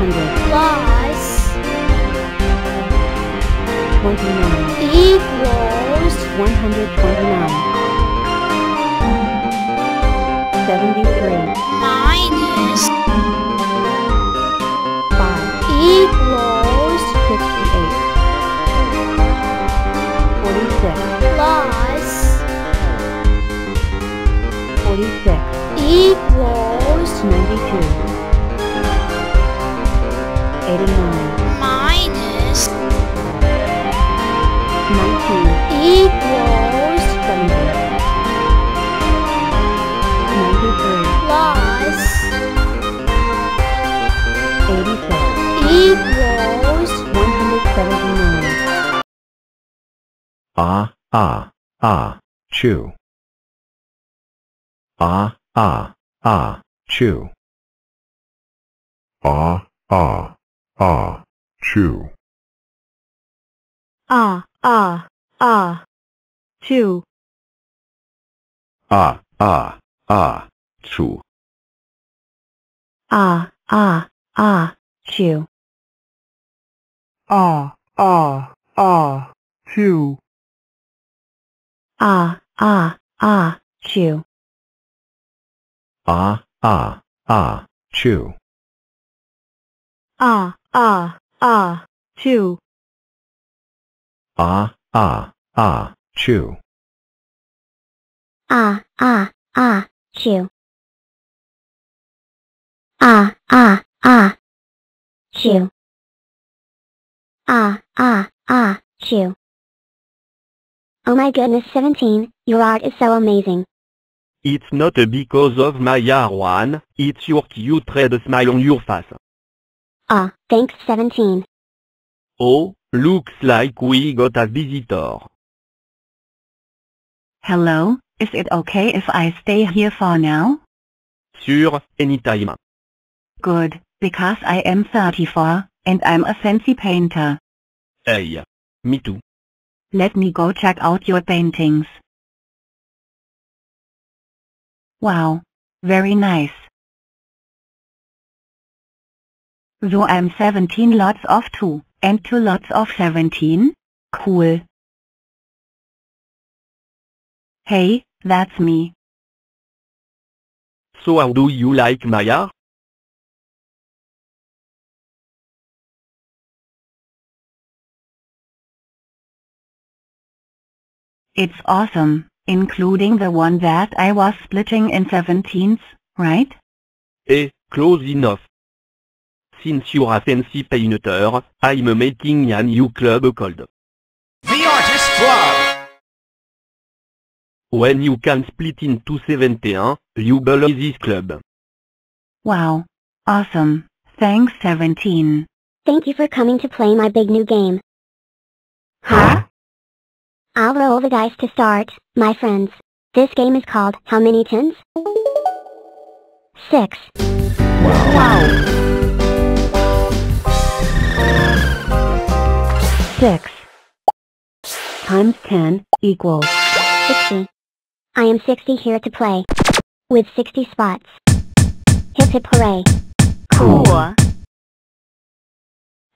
100. plus 29. equals 129. 73. minus 5. equals 68. 46. plus 46. equals 92. Chew. Ah, ah, ah, chew. Ah, ah, ah, chew. Ah, ah, ah. 2. Ah, ah, ah, chew. Ah, ah, ah. Chew. ah, ah, ah, chew, Ah, ah, ah. Chew. Ah, ah, ah, chew. Ah, ah, ah. 2. Ah, ah, ah, chew. ah ah ah chew ah ah ah chew ah ah ah chew Oh my goodness 17, your art is so amazing. It's not because of my R1, it's your cute red smile on your face. Ah, thanks 17. Oh, looks like we got a visitor. Hello, is it okay if I stay here for now? Sure, anytime. Good, because I am 34, and I'm a fancy painter. Hey. Me too. Let me go check out your paintings. Wow, very nice. So I'm 17 lots of 2, and 2 lots of 17? Cool. Hey, that's me. So how do you like my art? It's awesome, including the one that I was splitting in 17s, right? Eh, close enough. Since you're a fancy painter, I'm making a new club called The Artist Club. When you can split into 71, you belong this club. Wow. Awesome. Thanks 17. Thank you for coming to play my big new game. Huh? I'll roll the dice to start, my friends. This game is called How Many Tens? Six. Wow. 6 times 10 equals 60. I am 60 here to play. With 60 spots. Hip hip hooray. cool.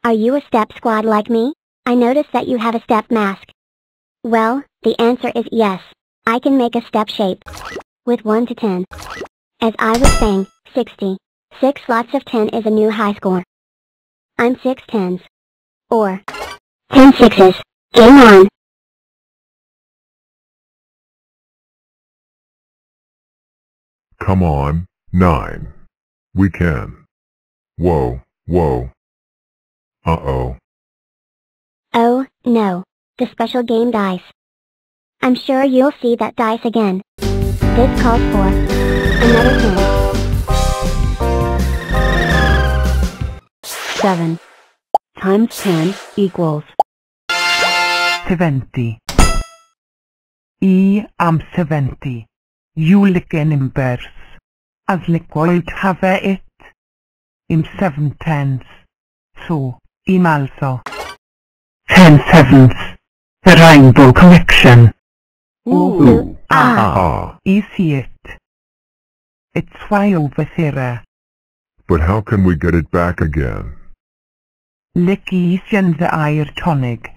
Are you a step squad like me? I noticed that you have a step mask. Well, the answer is yes. I can make a step shape. With 1 to 10. As I was saying, 60. 6 lots of 10 is a new high score. I'm 6 tens. Or 10 sixes. Game on. Come on, nine. We can. Whoa, whoa. Uh-oh. Oh, no. The special game dice. I'm sure you'll see that dice again. This calls for another 10. 7 times 10 equals 70. I am 70. You licken in birth. As liquid have it. In seven tens. So, I'm also. Ten sevens. The rainbow collection. Ooh, ah. Ah. I see it. It's way over there. But how can we get it back again? Lycisen the air tonic.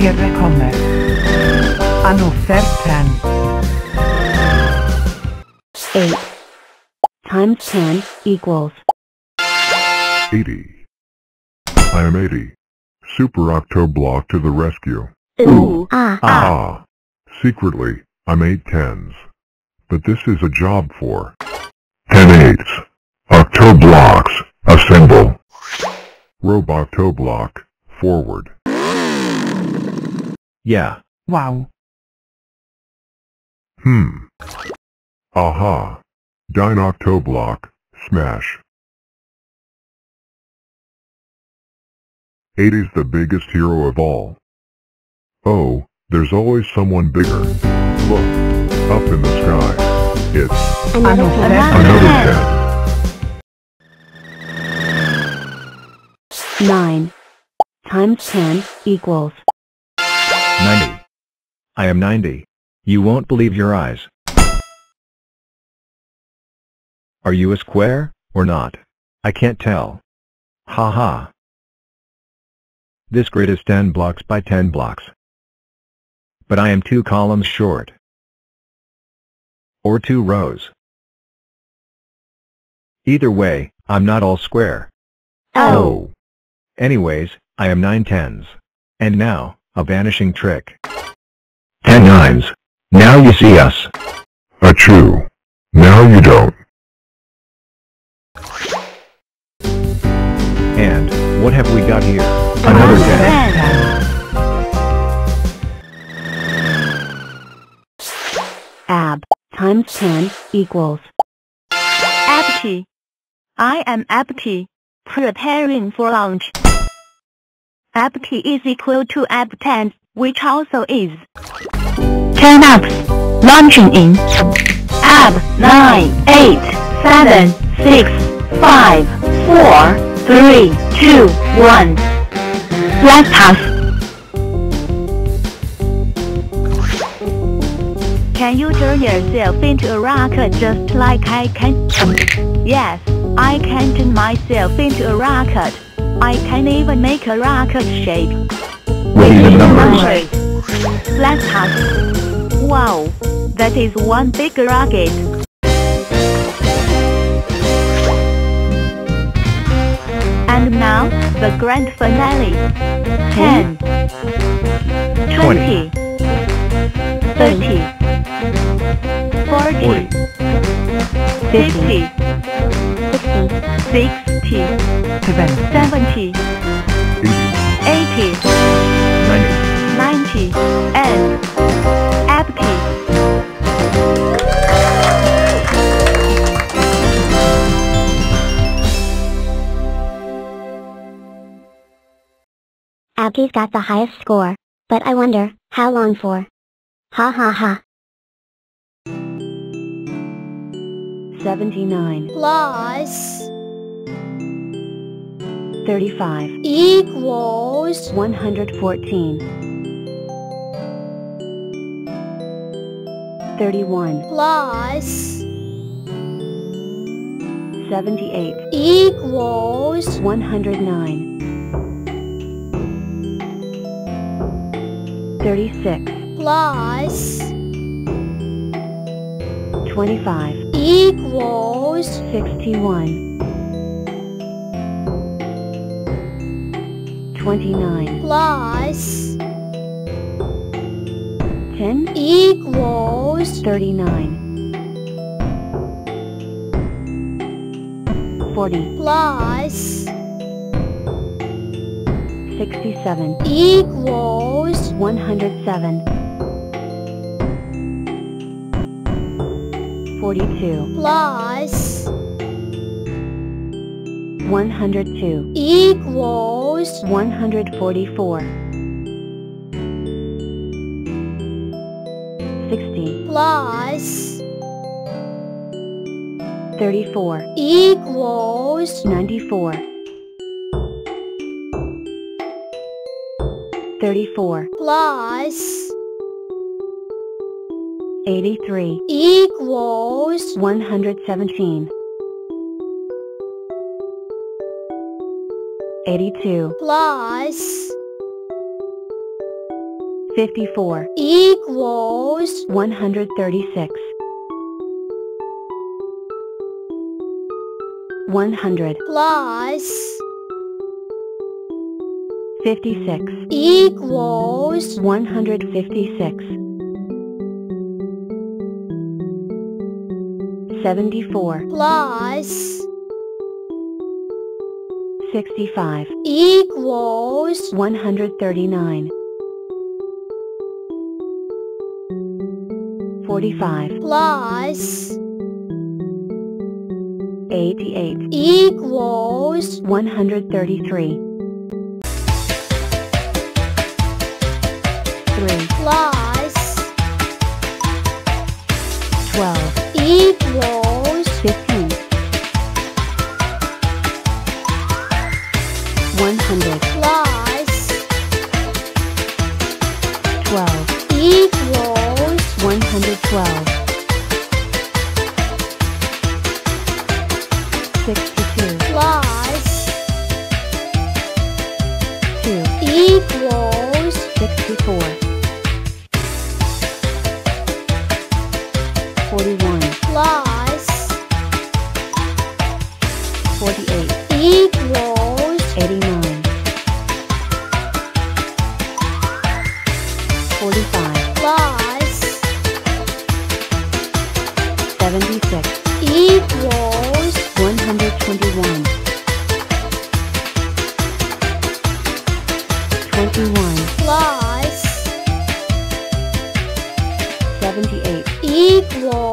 Here kommer. Another 10. 8 times 10 equals 80. I am 80. Super Octoblock to the rescue. Ooh ah Ah. Secretly, I'm eight tens. But this is a job for ten eights. Octoblocks, assemble. Roboctoblock, forward. Yeah, Wow. Hmm. Aha. Dinoctoblock, smash. 80's the biggest hero of all. Oh, there's always someone bigger. Look, up in the sky. It's another Another 10 10. 9 times 10 equals 90. I am 90. You won't believe your eyes. Are you a square, or not? I can't tell. Ha ha. This grid is 10 blocks by 10 blocks. But I am two columns short. Or two rows. Either way, I'm not all square. Oh. oh Anyways, I am nine tens. And now, a vanishing trick. Ten nines. Now you see us. Achoo. Now you don't. 10 equals Empty. I am empty. Preparing for launch. Empty is equal to ab 10, which also is 10 ups. Launching in ab 9, 8, 7, 6, 5, 4, 3, 2, 1. Blast house. Can you turn yourself into a rocket just like I can? Yes, I can turn myself into a rocket. I can even make a rocket shape. Are the numbers? Blast house. Wow, that is one big rocket. And now, the grand finale. 10, 20, 30, 40, 50, 60, 70. 70, 80, 90. 90, and empty. Abdi's got the highest score, but I wonder, how long for? Ha ha ha. 79, plus 35, equals 114, 31, plus 78, equals 109, 36, plus 25, equals 61, 29, plus 10, equals 39, 40, plus 67, equals 107, 42, plus 102, equals 144, 60, plus 34, equals 94, 34, plus 83, equals 117, 82 plus 54 equals 136 100 plus 56 equals 156 74 plus 65 equals 139 45 plus 88 equals 133 78 equals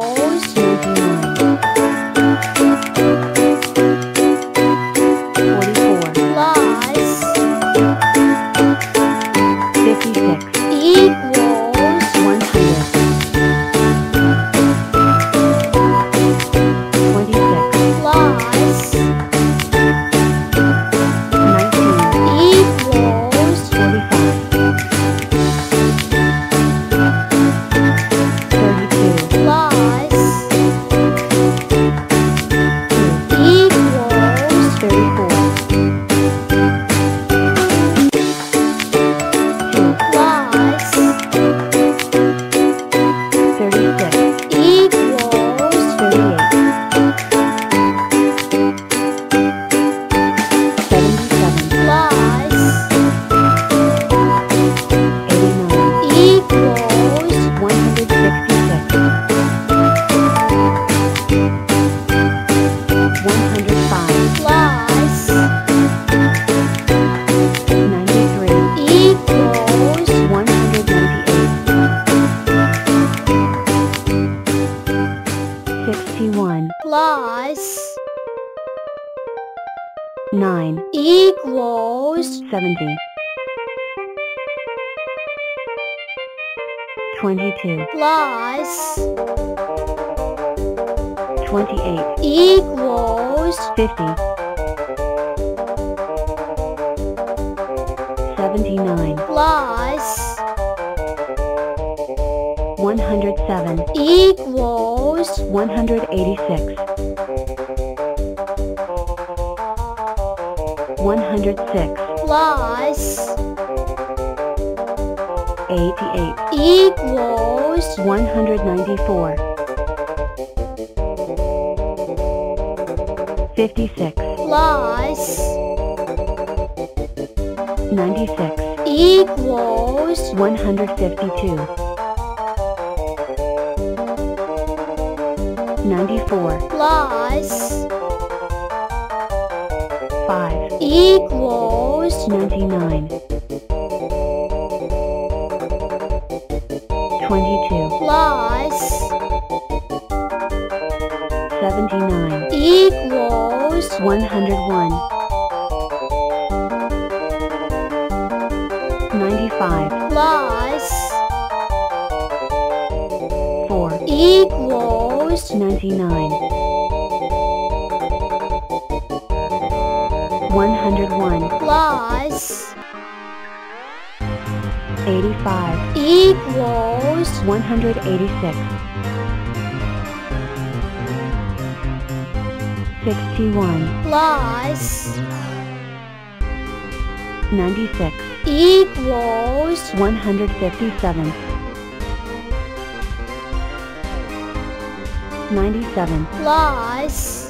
70 22 plus 28 equals 50 79 plus 107 equals 186 106 plus 88 equals 194 56 plus 96 equals 152 94 plus equals 99 22 plus 79 equals 101 95 plus 4 equals 99 101 plus 85 equals 186 61 plus 96, equals 157, 97, plus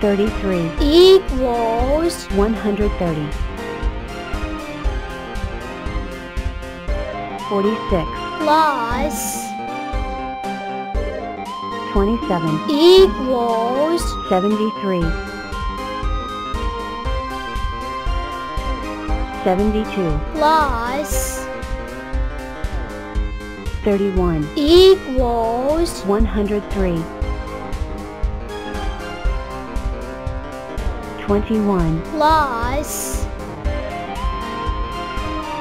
33, equals 130, 46, plus 27, equals 73, 72, plus 31, equals 103, 21, plus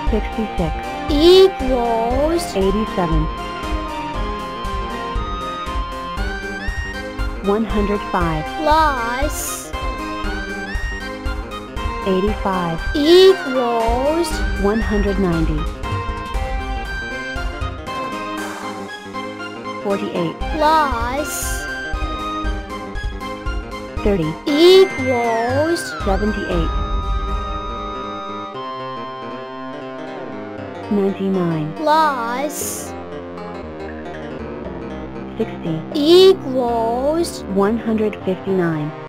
66, equals 87, 105, plus 85, equals 190, 48, plus 30, equals 78, 99, plus 60, equals 159,